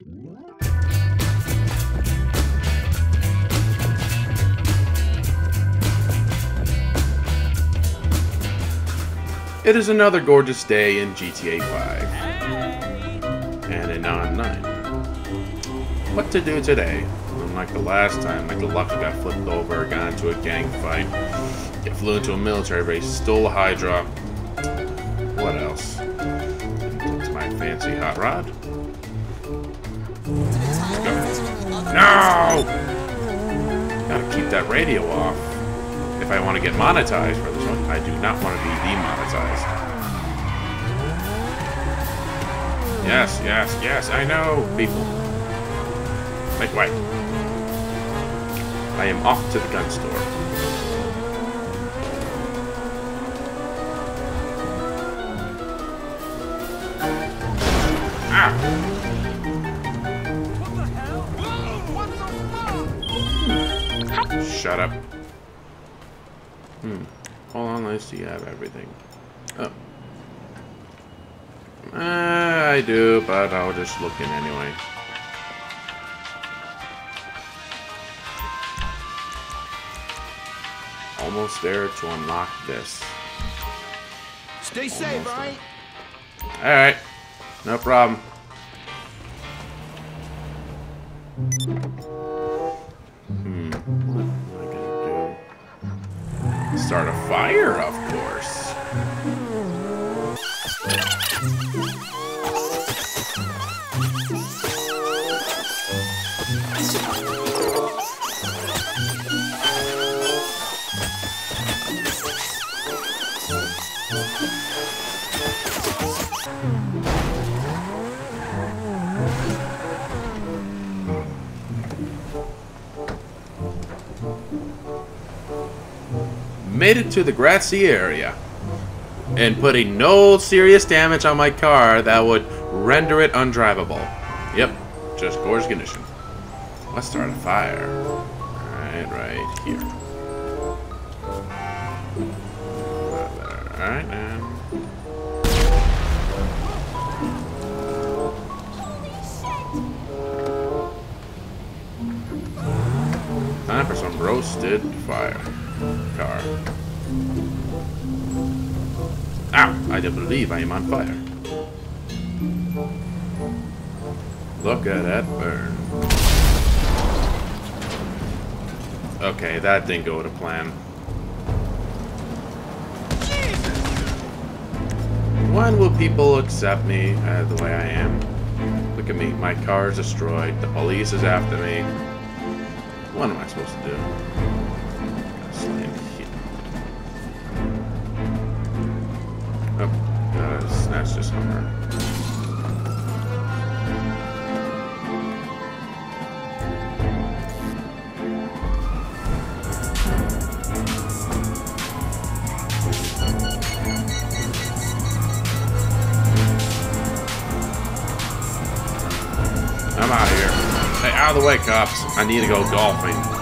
It is another gorgeous day in GTA 5. And in online. What to do today? Unlike the last time, the Lucky got flipped over, got into a gang fight, flew into a military base, stole a Hydra. What else? It's my fancy hot rod. No! Gotta keep that radio off. If I want to get monetized for this one, I do not want to be demonetized. Yes, yes, yes, I know, people. Make way. I am off to the gun store. Ah! Shut up. Hmm. Hold on, let's see. I have everything. Oh. Uh, I do, but I'll just look in anyway. Almost there to unlock this. Stay safe, Almost right? Alright. No problem. Made it to the grassy area. And putting no serious damage on my car that would render it undrivable. Yep, just gorgeous condition. Let's start a fire. Right, right here. Alright, and... Time for some roasted fire. Car. Ow! I don't believe I am on fire. Look at that burn. Okay, that didn't go to plan. When will people accept me uh, the way I am? Look at me, my car is destroyed, the police is after me. What am I supposed to do? Just Hummer. I'm out of here. Hey, out of the way, cops. I need to go golfing.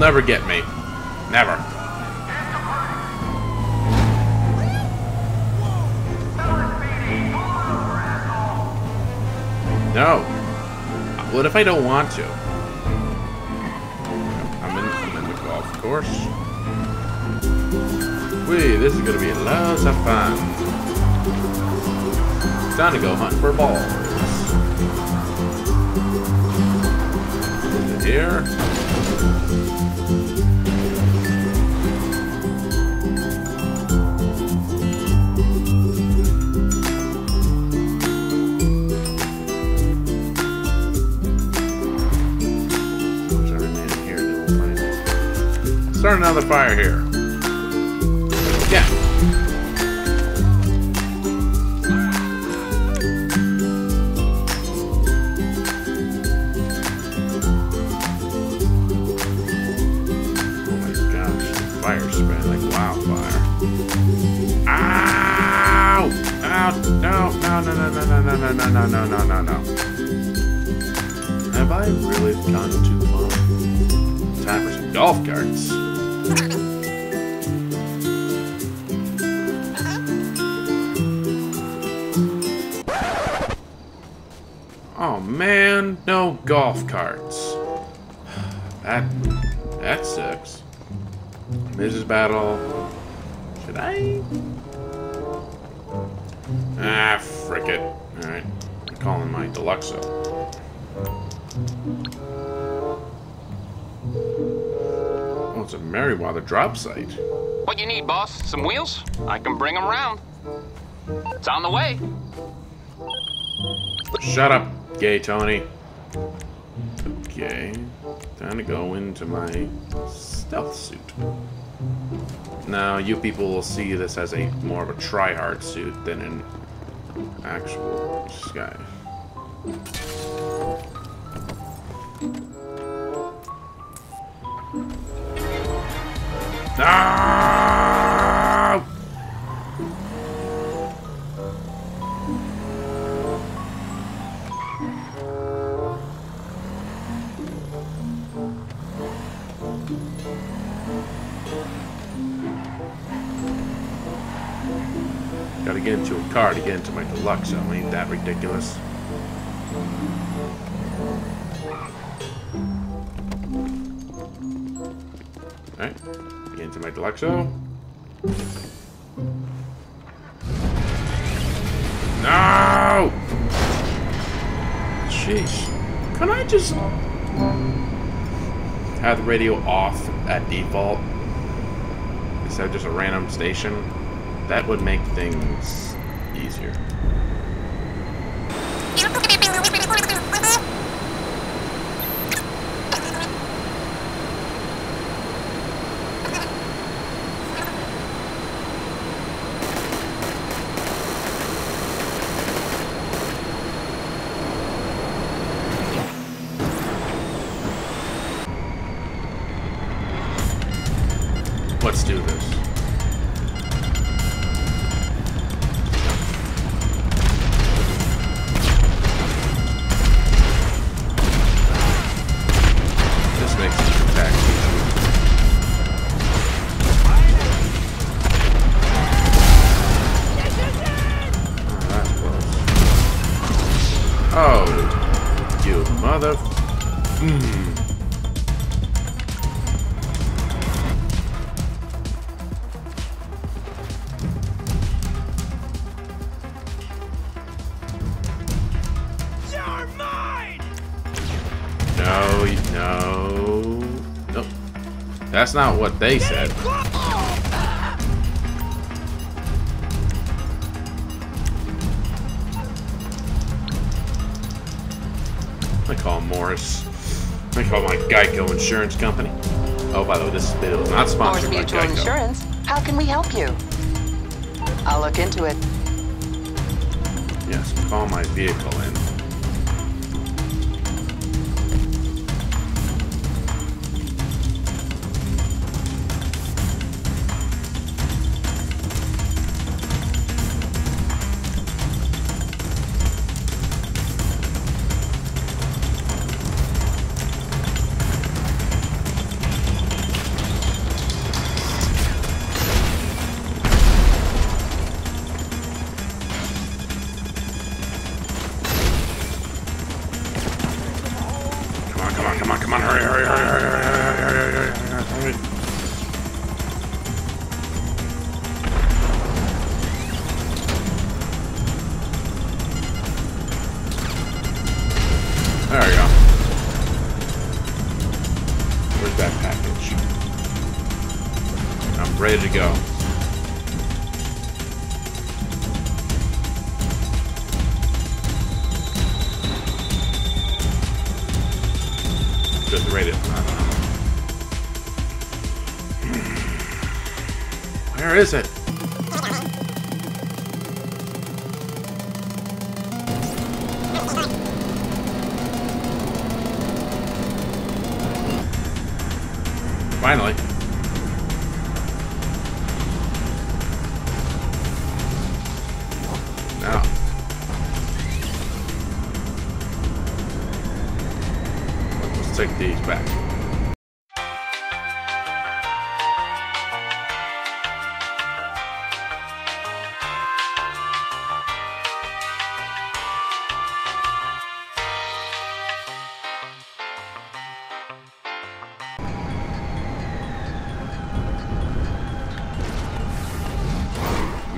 Never get me. Never. No. What if I don't want to? I'm in, I'm in the golf course. Wee, this is gonna be loads of fun. Time to go hunt for balls. Is it here? Start another fire here. Yeah. Oh my gosh, fire spread like wildfire. Ow! Ow! No, no, no, no, no, no, no, no, no, no, no, no, no, no. Have I really gone too far? Time for some golf carts. Oh man, no golf carts. That that sucks. Mrs. Battle. Should I? Ah, frick it. Alright. I'm calling my Deluxo. It's a Merryweather drop site. What you need, boss? Some wheels? I can bring them round. It's on the way. Shut up, gay Tony. Okay. Time to go into my stealth suit. Now, you people will see this as a more of a try-hard suit than an actual disguise. No! Gotta get into a car to get into my deluxe. I ain't that ridiculous? Alright, into my Deluxo. No! Jeez. Can I just have the radio off at default instead of just a random station? That would make things easier. No, no. Nope. That's not what they said. I call Mors. I call my Geico Insurance Company. Oh, by the way, this video is not Mors sponsored by Mutual Geico. Insurance. How can we help you? I'll look into it. Yes, call my vehicle in. Ready to go. Just ready. Where is it? Finally.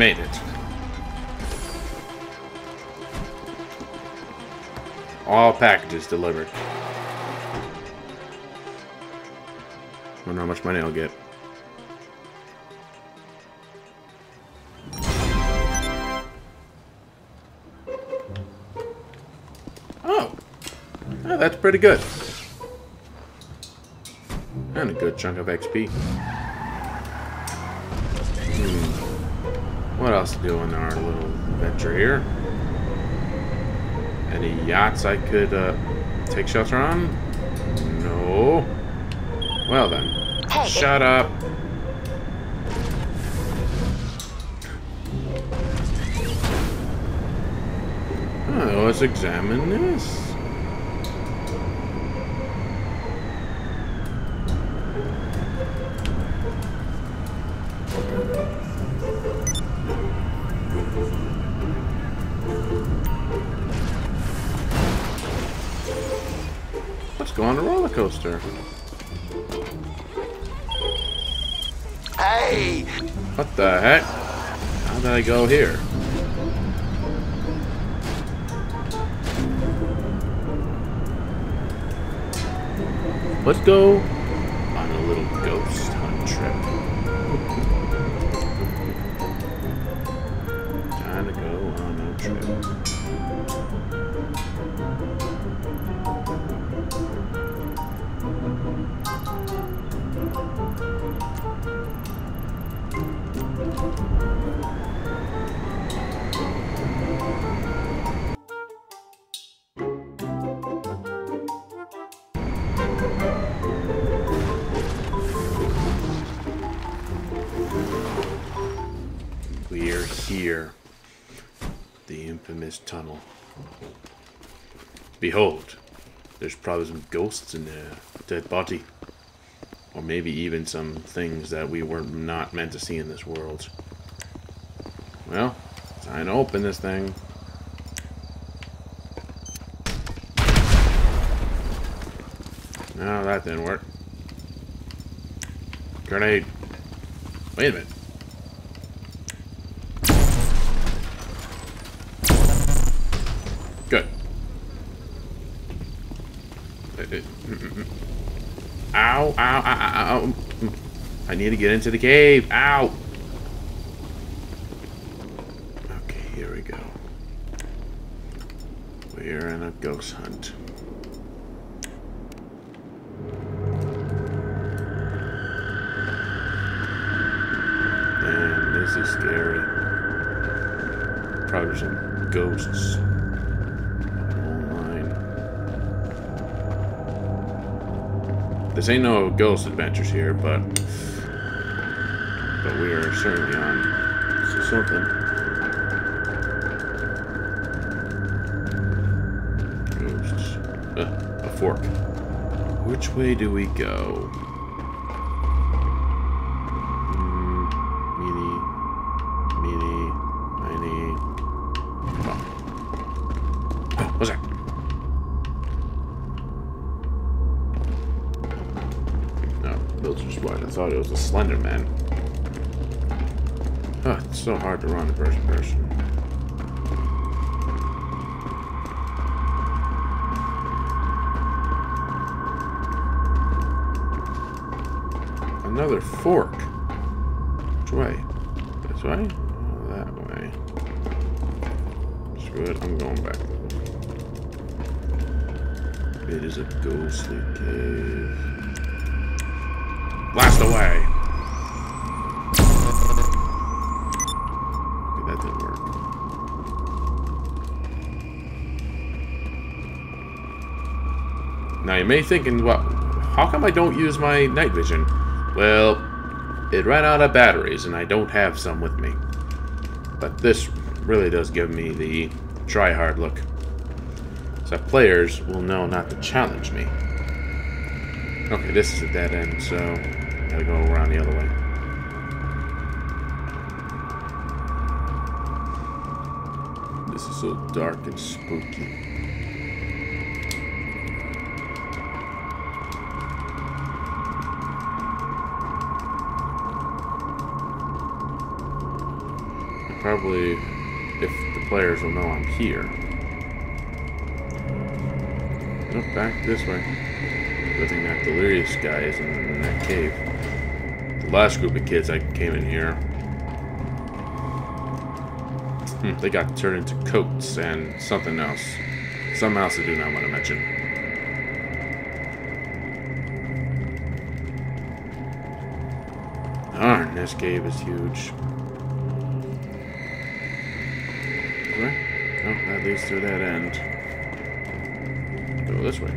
Made it. All packages delivered. Wonder how much money I'll get. Oh. oh that's pretty good. And a good chunk of XP. Hmm. What else to do in our little adventure here? Any yachts I could uh, take shelter on? No. Well then. Hey, Shut up. Oh, let's examine this. Let's go on a roller coaster. Hey! What the heck? How did I go here? Let's go Behold, there's probably some ghosts in there, dead body. Or maybe even some things that we were not meant to see in this world. Well, time to open this thing. No, that didn't work. Grenade. Wait a minute. Ow, ow, ow, ow. I need to get into the cave. Ow. Okay, here we go. We're in a ghost hunt. Man, this is scary. Probably some ghosts This ain't no ghost adventures here, but but we are certainly on to something. Ghosts. Uh, a fork. Which way do we go? Thought it was a Slender Man. Huh, it's so hard to run the first person. Another fork. Which way? This way? That way. Screw it, I'm going back. It is a ghostly cave. May thinking, well, how come I don't use my night vision? Well, it ran out of batteries and I don't have some with me. But this really does give me the try hard look. So players will know not to challenge me. Okay, this is a dead end, so I gotta go around the other way. This is so dark and spooky. Probably, if the players will know I'm here. Nope, back this way. Good thing that delirious guy isn't in that cave. The last group of kids that came in here, hmm, they got turned into coats and something else. Something else I do not want to mention. Darn, this cave is huge. That leads to that end. Go this way.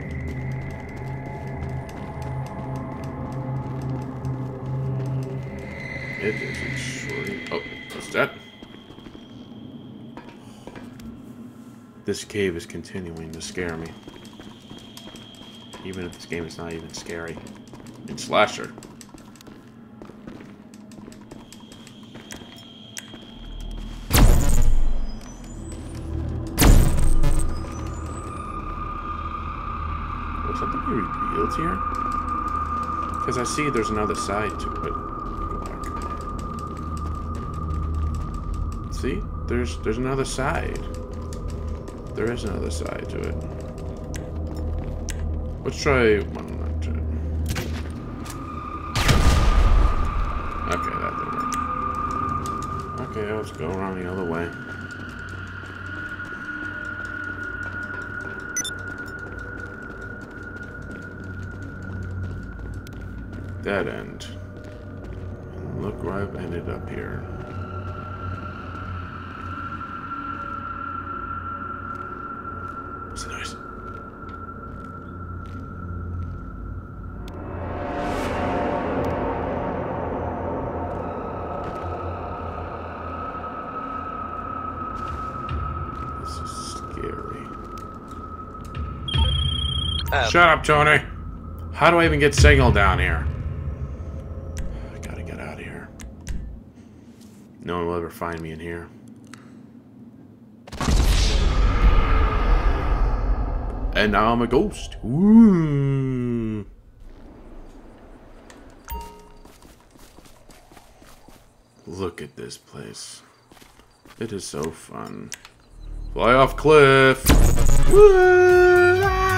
It is extreme. Oh, what's that? This cave is continuing to scare me. Even if this game is not even scary. It's slasher. Because I see there's another side to it. See? There's there's another side. There is another side to it. Let's try one more time. Okay, that didn't work. Okay, let's go around the other way. Dead end. And look where I've ended up here. What's the noise? This is scary. Uh, Shut up, Tony. How do I even get signal down here? I gotta get out of here. No one will ever find me in here. And now I'm a ghost. Look at this place. It is so fun. Fly off cliff. Woo!